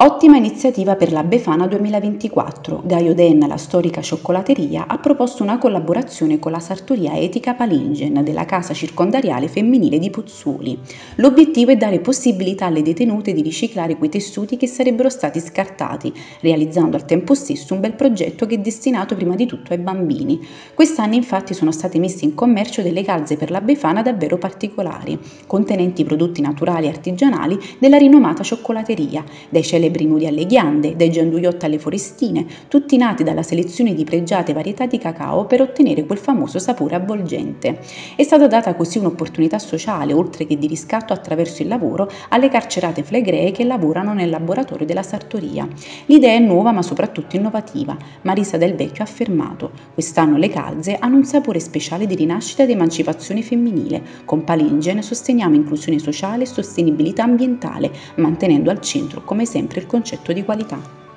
Ottima iniziativa per la Befana 2024. Gaio Den, la storica cioccolateria, ha proposto una collaborazione con la sartoria etica Palingen della casa circondariale femminile di Puzzuli. L'obiettivo è dare possibilità alle detenute di riciclare quei tessuti che sarebbero stati scartati, realizzando al tempo stesso un bel progetto che è destinato prima di tutto ai bambini. Quest'anno infatti sono state messe in commercio delle calze per la Befana davvero particolari, contenenti prodotti naturali e artigianali della rinomata cioccolateria, dai celebri celebri nudi alle ghiande, dai gianduiotti alle forestine, tutti nati dalla selezione di pregiate varietà di cacao per ottenere quel famoso sapore avvolgente. È stata data così un'opportunità sociale, oltre che di riscatto attraverso il lavoro, alle carcerate flegree che lavorano nel laboratorio della sartoria. L'idea è nuova ma soprattutto innovativa. Marisa Del Vecchio ha affermato quest'anno le calze hanno un sapore speciale di rinascita ed emancipazione femminile. Con Palingen sosteniamo inclusione sociale e sostenibilità ambientale, mantenendo al centro, come sempre, il concetto di qualità.